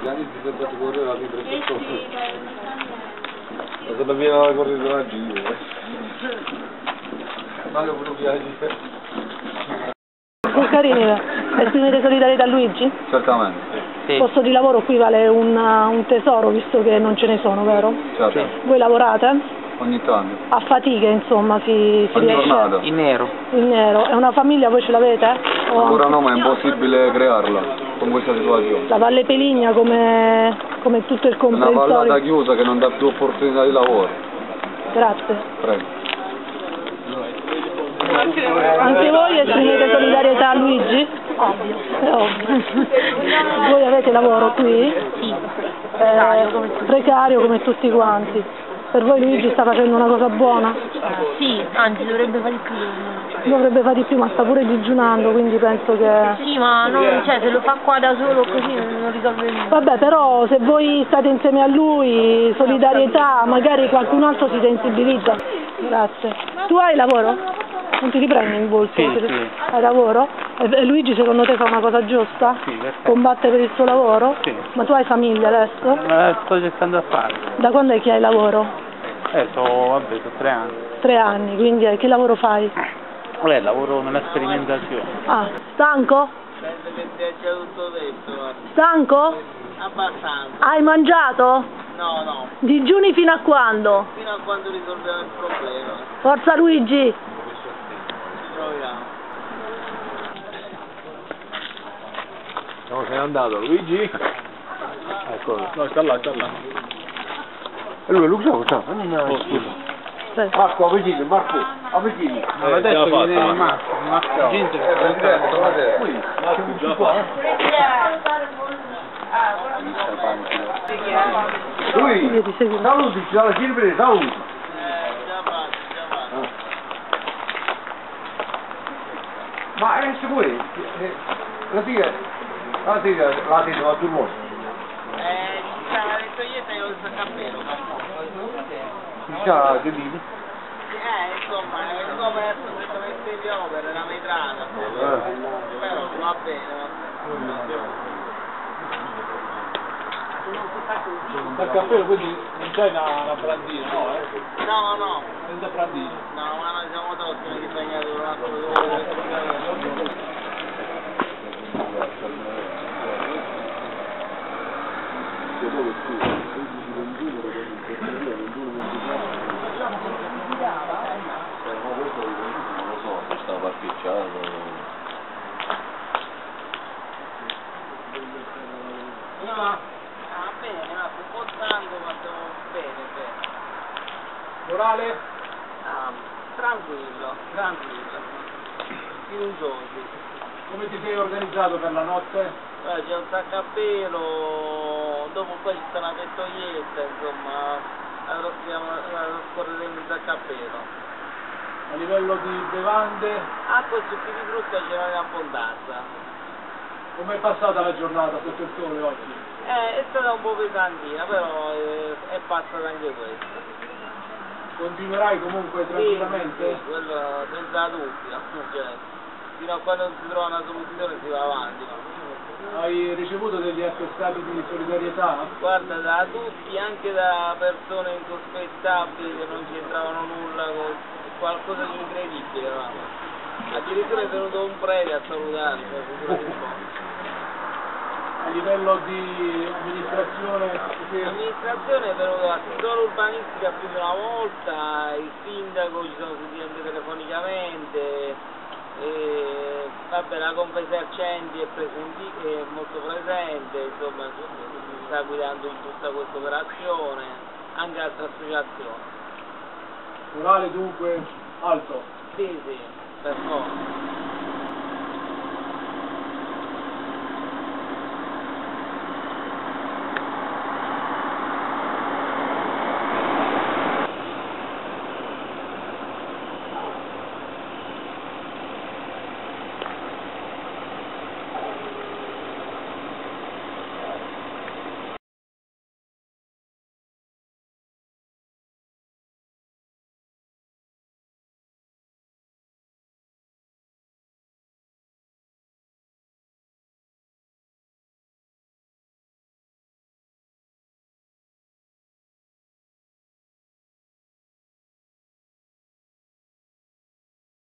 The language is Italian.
Organizzi sempre a correre la fibra e tutto. Correre la gira. Ma che pure piace. Carini, esprimete solidarietà a Luigi? Certamente, Sì. Il posto di lavoro qui vale un, un tesoro visto che non ce ne sono, vero? certo. Voi lavorate? Ogni tanto. A fatiche insomma si, si riesce giornata. In nero. in nero. È una famiglia, voi ce l'avete? O Ancora no, ma è impossibile crearla con questa situazione. La Valle Peligna come, come tutto il È una vallata comprensorio? chiusa che non dà più opportunità di lavoro. Grazie. Prego. Anche voi esprimete solidarietà a Luigi? Ovvio. È ovvio. Voi avete lavoro qui? Sì. precario come tutti quanti. Per voi Luigi sta facendo una cosa buona? Sì, anzi dovrebbe fare di più. Dovrebbe fare di più, ma sta pure digiunando, quindi penso che... Sì, ma non, cioè, se lo fa qua da solo così non risolve nulla. Vabbè, però se voi state insieme a lui, solidarietà, magari qualcun altro si sensibilizza. Grazie. Tu hai lavoro? Non ti riprendi in volto? Sì, sì. Hai lavoro? E e Luigi secondo te fa una cosa giusta? Sì, perfetto. Combatte per il suo lavoro? Sì. Ma tu hai famiglia adesso? Eh, sto cercando a fare. Da quando è che hai lavoro? Eh, so, vabbè, sono tre anni. Tre anni, quindi eh, che lavoro fai? Vabbè, lavoro nella sperimentazione. Ah, stanco? Ti è già tutto detto. Stanco? abbastanza. Hai mangiato? No, no, Digiuni fino a quando? fino a quando risolviamo il problema. Forza Luigi! Ci troviamo. No, se n'è andato. Luigi? Eccolo. No, sta là, sta là. E lui, lui, ciao, ciao. Oh, scusa. Sì. Marco, avvicini, Marco, avvicini. Ma adesso mi viene Marco, Marco, gente che sta entrando. Qui, già qua. Lui, Io ti seguo. saluti, ci dà sempre, saluti. Eh, già fatto, già fatto. Ma è sicuro, eh, la tigre, la tigre, la tigre va sul mondo. Eh, ci sta la lettoietta e lo saccappello. C'ha che dici? Eh, insomma, è scoperto direttamente di opera, la metrata. Eh. Però va bene, va bene. Dal cappello quindi non c'è una, una brandina, no? Eh? No, no, Senza brandina. no, ma noi siamo tutti noi disegnati Stava parcheggiato. Ah, bene, ma un po' stanco, ma stiamo bene, bene. Morale? Ah, tranquillo, tranquillo. Fiduciosi. Come ti sei organizzato per la notte? Allora, c'è un saccappelo, dopo poi ci sta una tettoietta, insomma, allora stiamo allora scorreremo il saccappelo. A livello di bevande, Acqua e succhi di frutta ce n'è in abbondanza. com'è passata la giornata sotto il sole oggi? Eh, è stata un po' pesantina, però eh, è passata anche questa. Continuerai comunque Sì, tranquillamente? sì, quello senza dubbio, cioè, fino a quando non si trova una soluzione si va avanti. Hai ricevuto degli attestati di solidarietà? Guarda, da tutti, anche da persone insospettabili che non c'entravano nulla, con qualcosa di incredibile, guarda. Addirittura è venuto un prete a salutarmi, po'. A livello di amministrazione, sì. L'amministrazione è venuta a solo urbanistica più di una volta, il sindaco ci sono sentiti anche telefonicamente, e, vabbè la Confesercenti è, presenti- è molto presente, insomma si sta guidando in tutta questa operazione, anche altre associazioni. Morale dunque alto. Sì, sì, per forza.